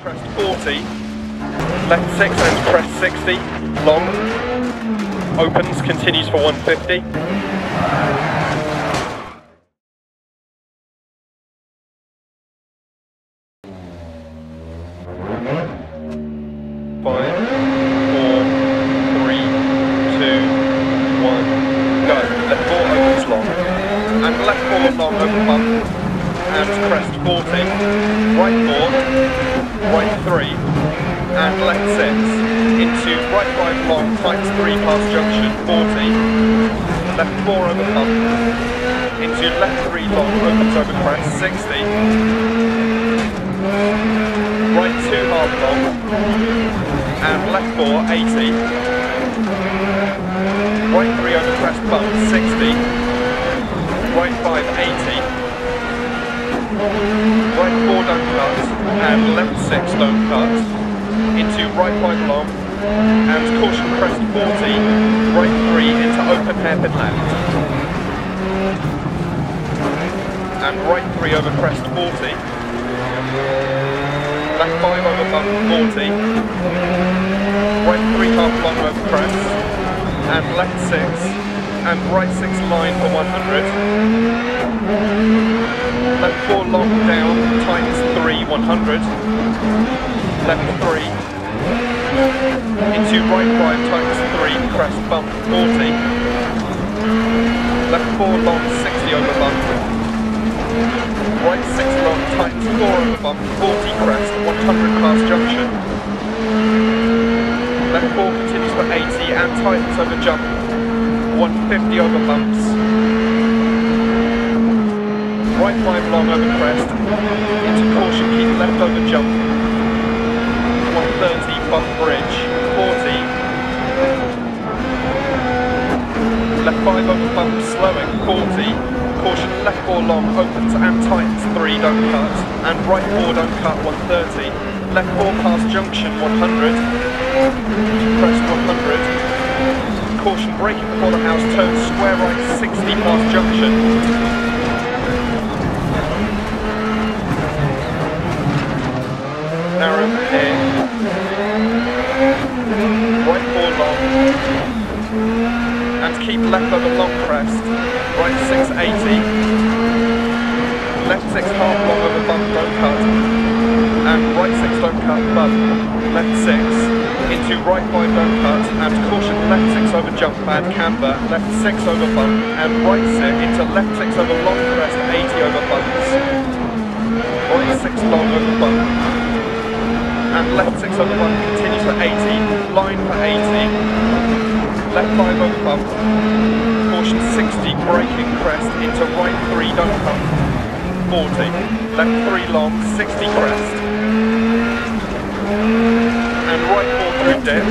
crest 40, left 6 and crest 60, long, opens, continues for 150. Five, times three past junction 40, left four over bump, into left three long, opens over crest 60, right two half long, and left four 80, right three over crest bump 60, right five 80, right four don't cut, and left six don't cut, into right five long, and caution crest 40, right three into open hairpin left, and right three over crest 40, left 5 over bump 40, right 3 half long over crest, and left 6, and right 6 line for 100, left 4 long down, times 3, 100, left 3, into right 5 times 3, crest bump 40, left 4 long 60 over bump, right 6 long times 4 over bump, 40 crest, 100 past junction. Left 4 continues for 80 and tightens over jump, 150 over bumps. Right 5 long over crest, into caution keep left over jump, 130 bump bridge, 40. Left 5 over bump slowing, 40. Caution left 4 long, opens and tightens 3, don't cut. And right 4 don't cut, 130. Left 4 past junction, 100. Crest 100. Caution braking before the house, turn square right 60 past junction. Narrow here. Right 4 long keep left over long crest, right 680, left 6 half long over bump, don't cut, and right 6 don't cut, bump, left 6, into right 5 don't cut, and caution left 6 over jump bad camber, left 6 over bump, and right 6 into left 6 over long crest, 80 over bumps, right 6 long over bump, and left 6 over bump continues for 80, 5 over bump. Caution 60, braking crest into right 3, don't bump. 40, left 3 long, 60 crest. And right 4 through dip.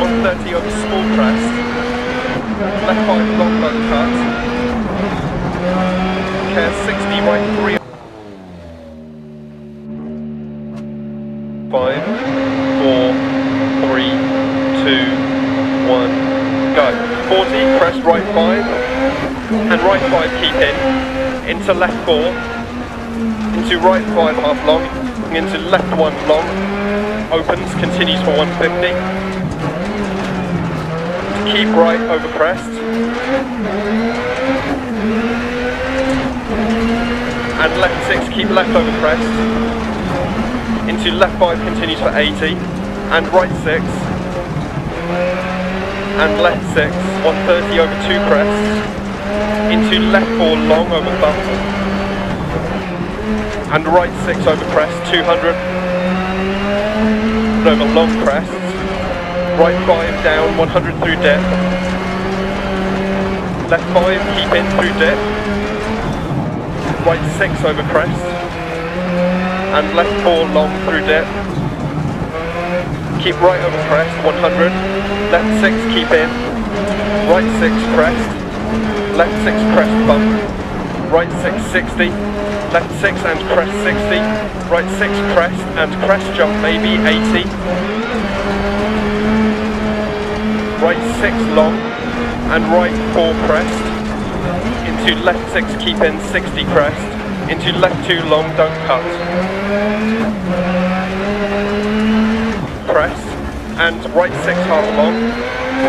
130 over small crest. Left 5 long low cut. Care 60, right 3. 5. Right 5, and right 5 keep in, into left 4, into right 5 half long, into left 1 long, opens, continues for 150, keep right over crest, and left 6 keep left over crest, into left 5 continues for 80, and right 6, and left 6, 130 over 2 crests, into left 4 long over bump, and right 6 over crest, 200, over long crest, right 5 down, 100 through dip, left 5 keep in through dip, right 6 over crest, and left 4 long through dip, keep right over crest, 100, left 6 keep in, right 6 crest, left 6 crest bump, right 6 60, left 6 and crest 60, right 6 crest and crest jump maybe 80, right 6 long and right 4 crest, into left 6 keep in 60 crest, into left 2 long, don't cut. Press, and right 6 half long,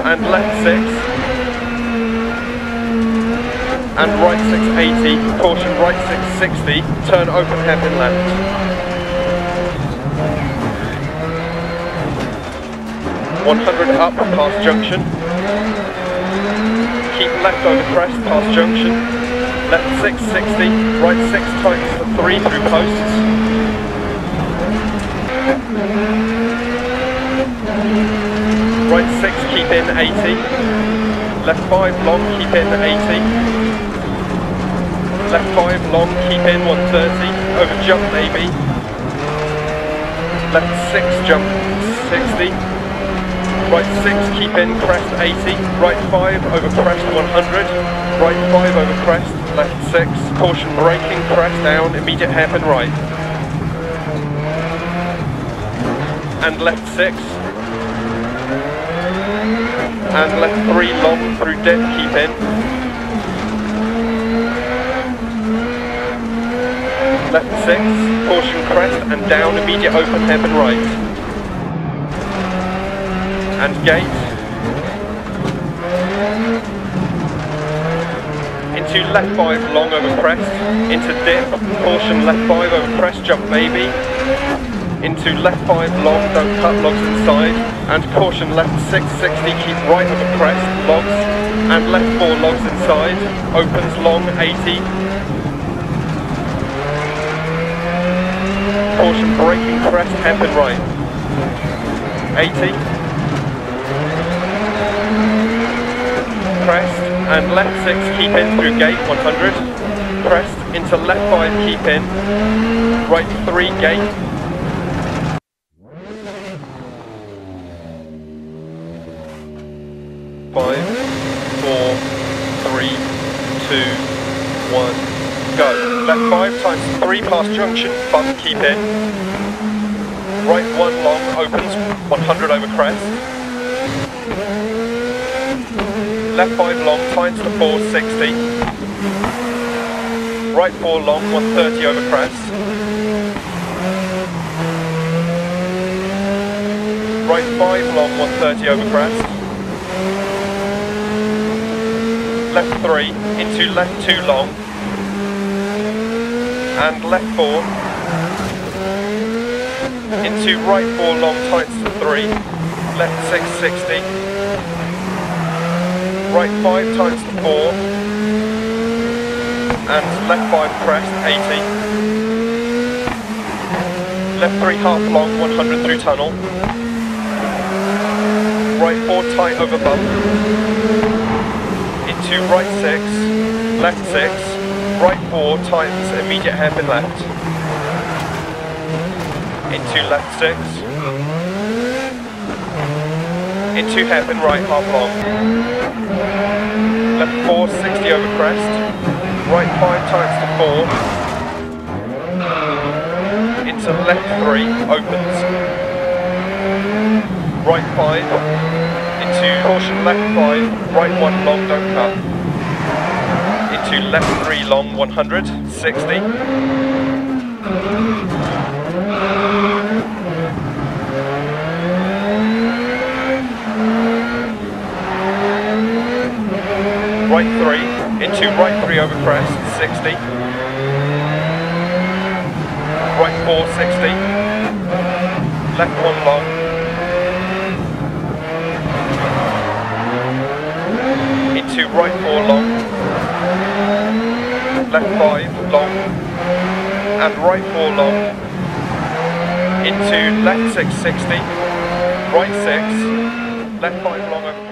and left 6, and right 680, caution right 660, turn open hairpin left. 100 up past junction. Keep left over crest past junction. Left 660, right 6 times for 3 through posts. Right 6 keep in 80. Left 5 long keep in 80. Left 5 long keep in 130. Over jump maybe. Left 6 jump 60 right 6, keep in, crest 80, right 5, over crest 100, right 5 over crest, left 6, caution braking, crest down, immediate hairpin right. And left 6. And left 3 long through dip, keep in. Left 6, caution crest and down, immediate open hairpin right and gate. Into left 5 long over crest, into dip, caution left 5 over crest, jump maybe. Into left 5 long, don't cut logs inside, and caution left 660, keep right over crest, logs, and left 4 logs inside, opens long 80. Caution braking crest, hairpin right. 80. crest and left 6 keep in through gate 100 crest into left 5 keep in right 3 gate Five, four, three, two, one, go. Left five times three past junction, bump, keep in. Right one long, opens, 100 over crest. left 5 long, finds the 460. Right 4 long, 130 over crest. Right 5 long, 130 over crest. Left 3, into left 2 long. And left 4. Into right 4 long, tights to 3. Left 660 right 5 times to 4 and left 5 crest 80 left 3 half long 100 through tunnel. Right 4 tight over bump. Into right 6 left 6 right 4 times. Immediate hairpin left. Into left 6 into hairpin right half long. Left 4, 60 over crest, right 5 times to 4, into left 3, opens, right 5, into caution left 5, right 1 long, don't cut, into left 3 long, 100, 60, right 3, into right 3 over crest, 60. Right 4, 60. Left 1 long. Into right 4 long. Left 5 long. And right 4 long. Into left 660. Right 6. Left 5 long over.